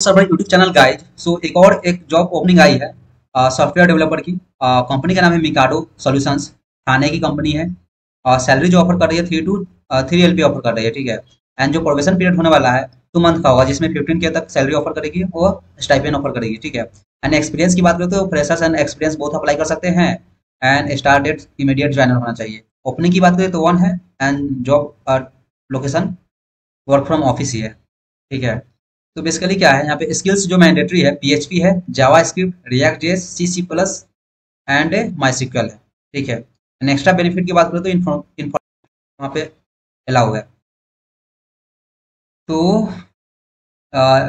Server YouTube channel guide so एक और एक जॉब ओपनिंग आई है सॉफ्टवेयर डेवलपर की। कंपनी का नाम है मिकाडो सॉल्यूशंस थाने की कंपनी है। और सैलरी जो ऑफ़र कर रही है three two three LP offer कर रही है, ठीक है? एंड जो प्रोवेशन पीरियड होने वाला है टू मंथ का होगा, जिसमें फिफ्टीन के तक सैलरी ऑफ़र करेगी वो स्टाइपेन ऑफ़र करेगी, ठीक है? एंड एक्सपीरियंस की बात करें तो फ्रेशर्स एंड एक्सपीरियंस बहुत अप्लाई कर सकते हैं। And start date immediate joiner होना चाहिए। ओपनिंग की बात करें तो वन है। And job location work from office ही है, ठीक है? तो बेसिकली क्या है? यहाँ पे स्किल्स जो मैंडेटरी है पीएचपी है JavaScript React JS C C plus and MySQL है। ठीक है? एक्स्ट्रा बेनिफिट की बात करें तो इन्फॉर्म वहाँ पे अलाउ है। तो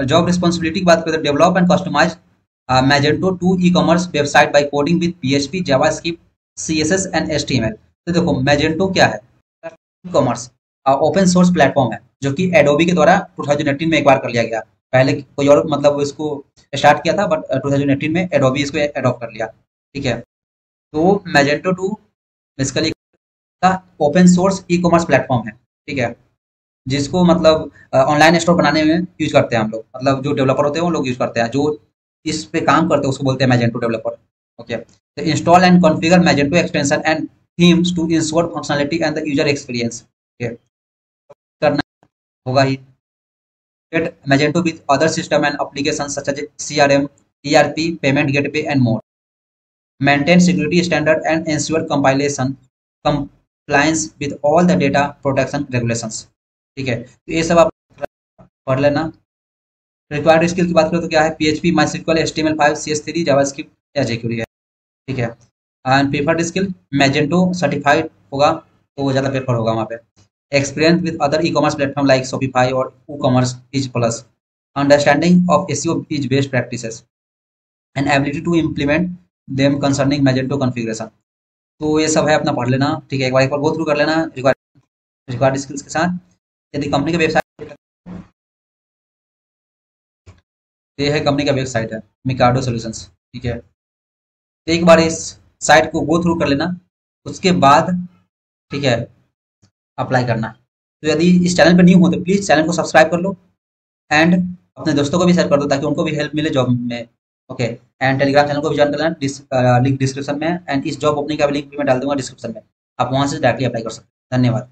जॉब रिस्पॉन्सिबिलिटी की बात करें तो develop and customise Magento two ecommerce website by coding with P H P JavaScript C S S and S T M L तो देखो मैजेंटो क्या है? E commerce open source platform है, जो कि एडोबी के द्वारा 2018 में एक बार कर लिया गया। पहले कोई और मतलब इसको स्टार्ट किया था बट 2018 में एडोबी इसको एडॉप्ट कर लिया, ठीक है? तो मैजेंटो टू बेसिकली का open source e commerce platform है, ठीक है? जिसको मतलब ऑनलाइन स्टोर बनाने में यूज़ करते हैं हम लोग। मतलब जो डेवलपर होते हैं, वो लोग यूज़ करते हैं। जो इस पे काम करते हैं, उसको बोलते हैं मैजेंटो डेवलपर ओके तो install and configure Magento extension and themes to ensure functionality and the user experience करना होगा ही। Get Magento with other system and applications such as CRM, ERP, payment gateway, and more. Maintain security standard and ensure compilation compliance with all the data protection regulations. ठीक है तो ये सब आप पढ़ लेना रिक्वायर्ड स्किल की बात करें तो क्या है PHP MySQL H T M L five C S three JavaScript या जेक्यूरी है ठीक है and preferred skill Magento certified होगा तो वो ज़्यादा प्रेफर होगा वहाँ पे experience with other e-commerce platform like Shopify or WooCommerce is plus. Understanding of SEO is best practices and ability to implement them concerning Magento configuration. तो ये सब है अपना पढ़ लेना ठीक है एक बार एक बार गो थ्रू कर लेना रिक्वायर्ड स्किल्स के साथ यदि कंपनी का वेबसाइट ये है कंपनी का वेबसाइट है मिकाडो सॉल्यूशंस ठीक है तो एक बार इस साइट को गो थ्रू कर लेना उसके बाद ठीक है अप्लाई करना। तो यदि इस चैनल पर न्यू हो तो प्लीज़ चैनल को सब्सक्राइब कर लो एंड अपने दोस्तों को भी शेयर कर दो ताकि उनको भी हेल्प मिले जॉब में। ओके एंड टेलीग्राम चैनल को भी ज्वाइन कर लेना लिंक डिस्क्रिप्शन में। एंड इस जॉब ओपनिंग का लिंक भी मैं डाल दूँगा डिस्क्रिप्शन में। आप वहाँ से डायरेक्टली अप्लाई कर सकते हैं। धन्यवाद।